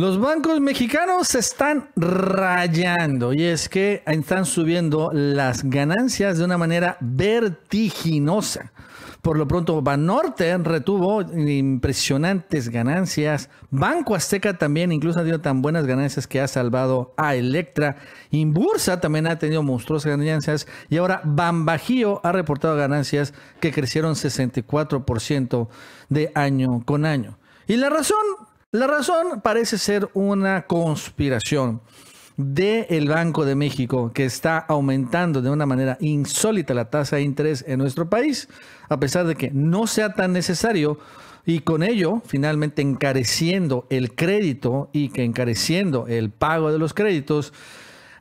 Los bancos mexicanos se están rayando y es que están subiendo las ganancias de una manera vertiginosa. Por lo pronto, Banorte retuvo impresionantes ganancias. Banco Azteca también incluso ha tenido tan buenas ganancias que ha salvado a Electra. Inbursa también ha tenido monstruosas ganancias. Y ahora Bambajío ha reportado ganancias que crecieron 64% de año con año. Y la razón la razón parece ser una conspiración del Banco de México que está aumentando de una manera insólita la tasa de interés en nuestro país, a pesar de que no sea tan necesario y con ello finalmente encareciendo el crédito y que encareciendo el pago de los créditos.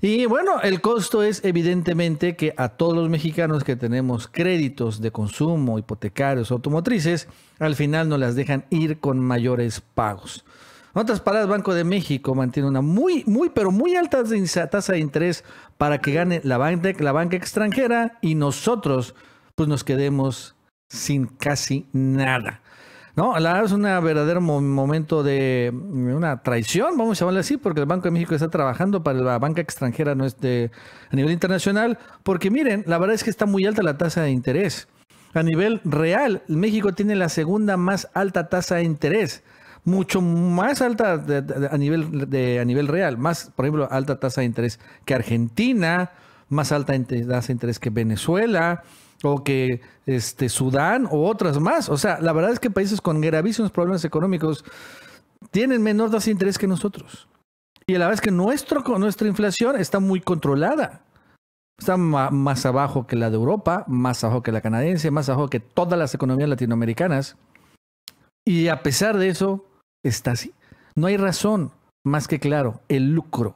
Y bueno, el costo es evidentemente que a todos los mexicanos que tenemos créditos de consumo, hipotecarios, automotrices, al final nos las dejan ir con mayores pagos. En otras palabras, Banco de México mantiene una muy, muy, pero muy alta tasa de interés para que gane la banca, la banca extranjera y nosotros pues nos quedemos sin casi nada. No, la verdad es un verdadero momento de una traición, vamos a llamarle así, porque el Banco de México está trabajando para la banca extranjera no es de, a nivel internacional, porque miren, la verdad es que está muy alta la tasa de interés. A nivel real, México tiene la segunda más alta tasa de interés, mucho más alta a, nivel a nivel real, más, por ejemplo, alta tasa de interés que Argentina, más alta tasa de interés que Venezuela o que este, Sudán o otras más. O sea, la verdad es que países con gravísimos problemas económicos tienen menor tasa de interés que nosotros. Y la verdad es que nuestro, nuestra inflación está muy controlada. Está más abajo que la de Europa, más abajo que la canadiense, más abajo que todas las economías latinoamericanas. Y a pesar de eso, está así. No hay razón más que claro, el lucro.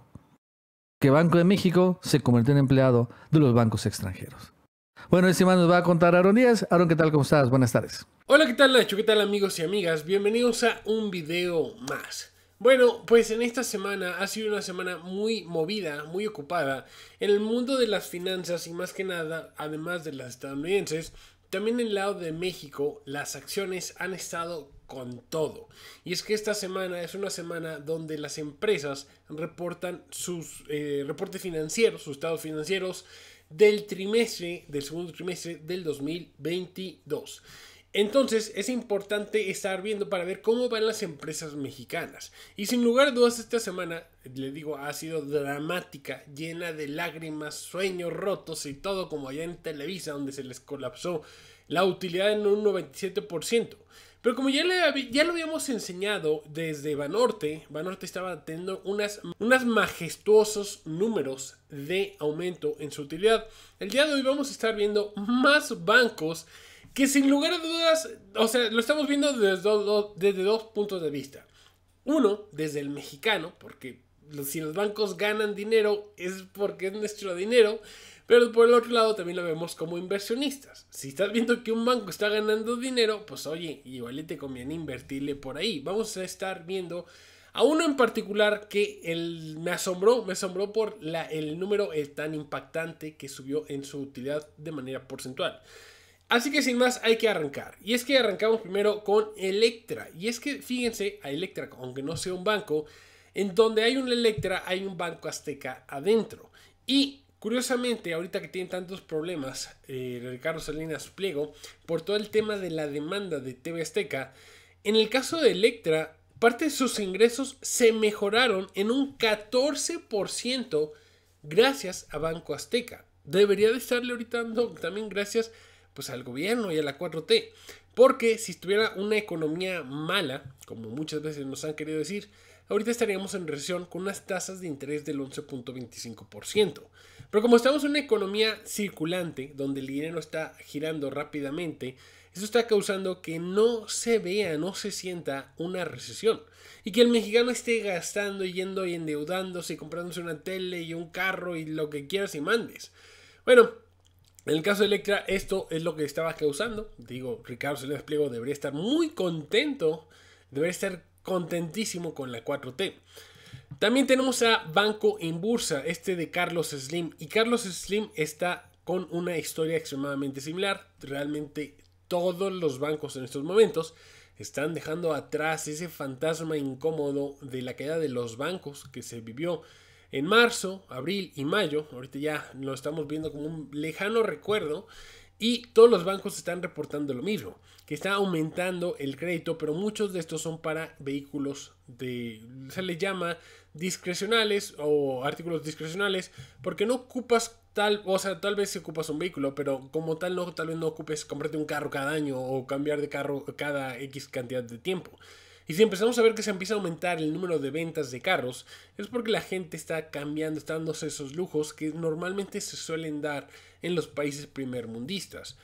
Que Banco de México se convirtió en empleado de los bancos extranjeros. Bueno, este más nos va a contar Aaron Díaz. Aaron, ¿qué tal? ¿Cómo estás? Buenas tardes. Hola, ¿qué tal Nacho? ¿Qué tal amigos y amigas? Bienvenidos a un video más. Bueno, pues en esta semana ha sido una semana muy movida, muy ocupada en el mundo de las finanzas y más que nada, además de las estadounidenses, también en el lado de México las acciones han estado con todo. Y es que esta semana es una semana donde las empresas reportan sus eh, reportes financieros, sus estados financieros del trimestre, del segundo trimestre del 2022. Entonces es importante estar viendo para ver cómo van las empresas mexicanas. Y sin lugar a dudas esta semana, le digo, ha sido dramática, llena de lágrimas, sueños rotos y todo como allá en Televisa donde se les colapsó la utilidad en un 97%. Pero como ya, le, ya lo habíamos enseñado desde Banorte, Banorte estaba teniendo unas, unas majestuosos números de aumento en su utilidad. El día de hoy vamos a estar viendo más bancos que sin lugar a dudas, o sea, lo estamos viendo desde, dos puntos de vista. Uno, desde el mexicano, porque si los bancos ganan dinero es porque es nuestro dinero. Pero por el otro lado también lo vemos como inversionistas. Si estás viendo que un banco está ganando dinero, pues oye, igual te conviene invertirle por ahí. Vamos a estar viendo a uno en particular que me asombró, me asombró por el número tan impactante que subió en su utilidad de manera porcentual. Así que sin más hay que arrancar. Y es que arrancamos primero con Electra. Y es que fíjense, a Electra, aunque no sea un banco, en donde hay un Electra hay un banco azteca adentro. Y Curiosamente, ahorita que tienen tantos problemas, eh, Ricardo Salinas Pliego, por todo el tema de la demanda de TV Azteca, en el caso de Electra, parte de sus ingresos se mejoraron en un 14% gracias a Banco Azteca. Debería de estarle ahorita también gracias pues al gobierno y a la 4T. Porque si estuviera una economía mala, como muchas veces nos han querido decir, ahorita estaríamos en recesión con unas tasas de interés del 11.25%. Pero como estamos en una economía circulante, donde el dinero está girando rápidamente, eso está causando que no se vea, no se sienta una recesión. Y que el mexicano esté gastando, yendo y endeudándose, comprándose una tele y un carro y lo que quieras y mandes. Bueno, en el caso de Electra, esto es lo que estaba causando. Digo, Ricardo le explico, debería estar muy contento, debería estar contentísimo con la 4T. También tenemos a Banco en Bursa, este de Carlos Slim. Y Carlos Slim está con una historia extremadamente similar. Realmente todos los bancos en estos momentos están dejando atrás ese fantasma incómodo de la caída de los bancos que se vivió en marzo, abril y mayo. Ahorita ya lo estamos viendo como un lejano recuerdo. Y todos los bancos están reportando lo mismo, que está aumentando el crédito, pero muchos de estos son para vehículos de, se les llama discrecionales o artículos discrecionales, porque no ocupas tal, o sea, tal vez si ocupas un vehículo, pero como tal no, tal vez no ocupes comprarte un carro cada año o cambiar de carro cada X cantidad de tiempo. Y si empezamos a ver que se empieza a aumentar el número de ventas de carros, es porque la gente está cambiando, está dándose esos lujos que normalmente se suelen dar en los países primermundistas.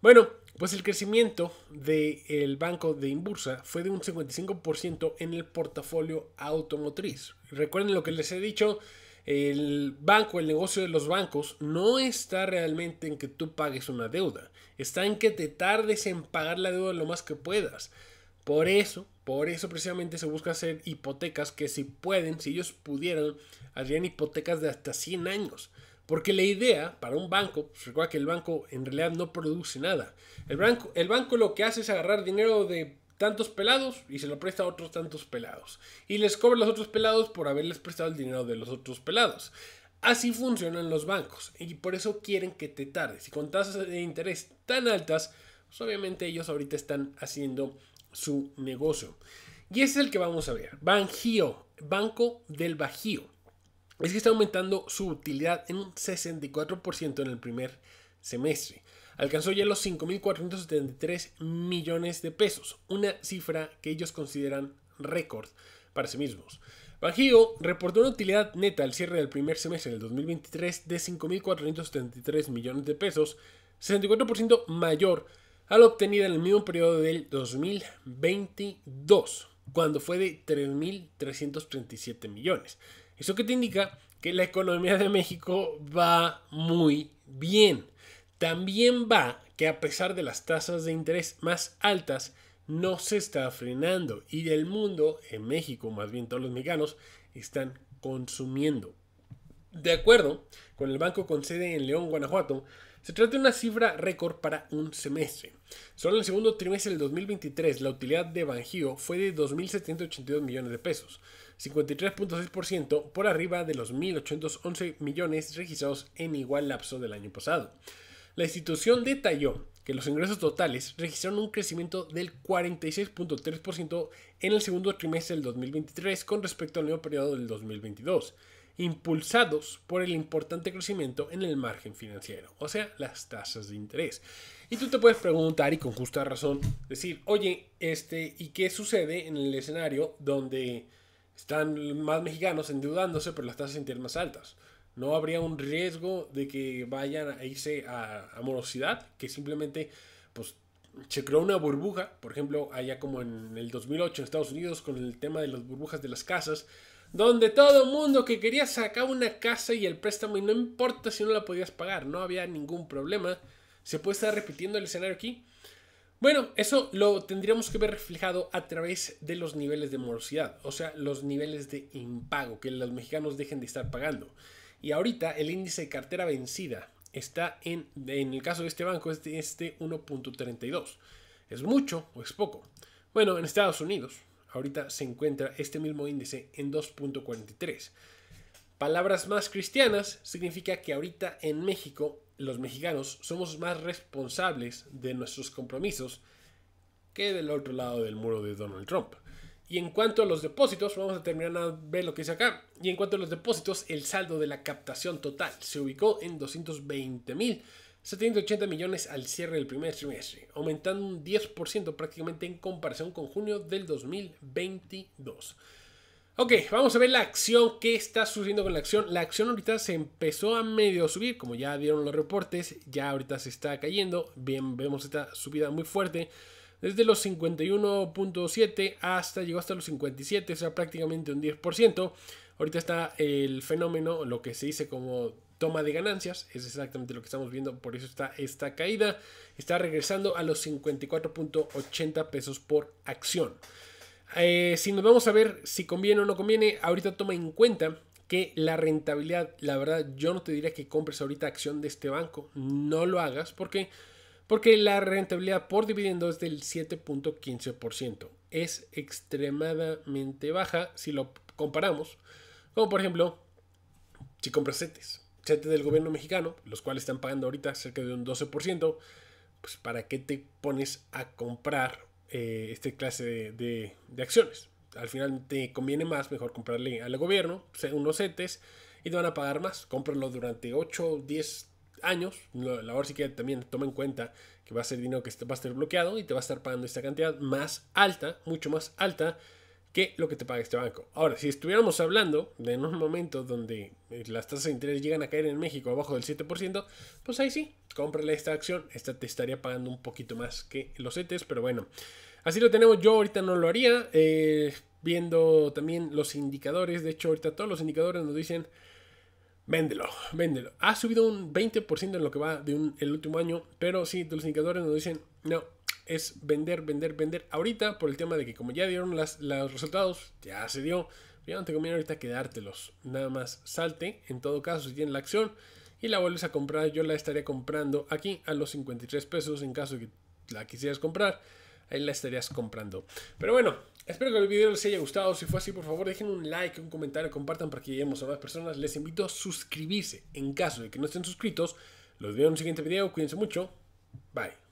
Bueno, pues el crecimiento del banco de Inbursa fue de un 55% en el portafolio automotriz. Recuerden lo que les he dicho, el banco, el negocio de los bancos, no está realmente en que tú pagues una deuda, está en que te tardes en pagar la deuda lo más que puedas. Por eso, por eso precisamente se busca hacer hipotecas que si pueden, si ellos pudieran, harían hipotecas de hasta 100 años. Porque la idea para un banco, pues, recuerda que el banco en realidad no produce nada. El banco, el banco lo que hace es agarrar dinero de tantos pelados y se lo presta a otros tantos pelados. Y les cobra a los otros pelados por haberles prestado el dinero de los otros pelados. Así funcionan los bancos y por eso quieren que te tardes. Y con tasas de interés tan altas, pues obviamente ellos ahorita están haciendo su negocio. Y ese es el que vamos a ver. Banjío, Banco del Bajío. Es que está aumentando su utilidad en un 64% en el primer semestre. Alcanzó ya los 5.473 millones de pesos, una cifra que ellos consideran récord para sí mismos. Bajío reportó una utilidad neta al cierre del primer semestre del 2023 de 5.473 millones de pesos, 64% mayor a la obtenida en el mismo periodo del 2022, cuando fue de 3.337 millones. ¿Eso qué te indica? Que la economía de México va muy bien. También va que a pesar de las tasas de interés más altas, no se está frenando y del mundo, en México, más bien todos los mexicanos, están consumiendo. De acuerdo con el banco con sede en León, Guanajuato, se trata de una cifra récord para un semestre. Solo en el segundo trimestre del 2023 la utilidad de Banjío fue de 2.782 millones de pesos, 53.6% por arriba de los 1.811 millones registrados en igual lapso del año pasado. La institución detalló que los ingresos totales registraron un crecimiento del 46.3% en el segundo trimestre del 2023 con respecto al mismo periodo del 2022 impulsados por el importante crecimiento en el margen financiero, o sea, las tasas de interés. Y tú te puedes preguntar, y con justa razón, decir, oye, este, ¿y qué sucede en el escenario donde están más mexicanos endeudándose, pero las tasas de interés más altas? ¿No habría un riesgo de que vayan a irse a, a morosidad? Que simplemente, pues, se creó una burbuja, por ejemplo, allá como en el 2008 en Estados Unidos, con el tema de las burbujas de las casas, donde todo el mundo que quería sacar una casa y el préstamo y no importa si no la podías pagar, no había ningún problema. ¿Se puede estar repitiendo el escenario aquí? Bueno, eso lo tendríamos que ver reflejado a través de los niveles de morosidad, o sea, los niveles de impago que los mexicanos dejen de estar pagando. Y ahorita el índice de cartera vencida está en, en el caso de este banco, es de este 1.32. ¿Es mucho o es poco? Bueno, en Estados Unidos, ahorita se encuentra este mismo índice en 2.43. Palabras más cristianas significa que ahorita en México los mexicanos somos más responsables de nuestros compromisos que del otro lado del muro de Donald Trump. Y en cuanto a los depósitos, vamos a terminar a ver lo que dice acá. Y en cuanto a los depósitos, el saldo de la captación total se ubicó en 220 mil 780 millones al cierre del primer trimestre, aumentando un 10% prácticamente en comparación con junio del 2022. Ok, vamos a ver la acción. ¿Qué está sucediendo con la acción? La acción ahorita se empezó a medio subir, como ya dieron los reportes, ya ahorita se está cayendo. Bien, vemos esta subida muy fuerte. Desde los 51.7 hasta llegó hasta los 57, o sea, prácticamente un 10%. Ahorita está el fenómeno, lo que se dice como toma de ganancias, es exactamente lo que estamos viendo, por eso está esta caída, está regresando a los 54.80 pesos por acción. Eh, si nos vamos a ver si conviene o no conviene, ahorita toma en cuenta que la rentabilidad, la verdad, yo no te diría que compres ahorita acción de este banco, no lo hagas, porque porque la rentabilidad por dividendo es del 7.15%. Es extremadamente baja si lo comparamos, como por ejemplo, si compras CETES, CETES del gobierno mexicano, los cuales están pagando ahorita cerca de un 12%, pues ¿para qué te pones a comprar eh, este clase de, acciones? Al final te conviene más, mejor comprarle al gobierno unos CETES y te van a pagar más. Cómpralo durante 8 o 10 años. La hora sí que también toma en cuenta que va a ser dinero que va a estar bloqueado y te va a estar pagando esta cantidad más alta, mucho más alta que lo que te paga este banco. Ahora, si estuviéramos hablando de un momento donde eh, las tasas de interés llegan a caer en México abajo del 7%, pues ahí sí, cómprale esta acción. Esta te estaría pagando un poquito más que los CETES, pero bueno, así lo tenemos. Yo ahorita no lo haría. Eh, viendo también los indicadores, de hecho, ahorita todos los indicadores nos dicen Véndelo, véndelo. Ha subido un 20% en lo que va de un, el último año, pero sí, los indicadores nos dicen, no, es vender, vender, vender. Ahorita, por el tema de que como ya dieron las, los resultados, ya se dio, ya no te conviene ahorita quedártelos. Nada más salte, en todo caso, si tienes la acción y la vuelves a comprar, yo la estaría comprando aquí a los 53 pesos en caso de que la quisieras comprar ahí la estarías comprando. Pero bueno, espero que el video les haya gustado. Si fue así, por favor, dejen un like, un comentario, compartan para que lleguemos a más personas. Les invito a suscribirse en caso de que no estén suscritos. Los veo en un siguiente video. Cuídense mucho. Bye.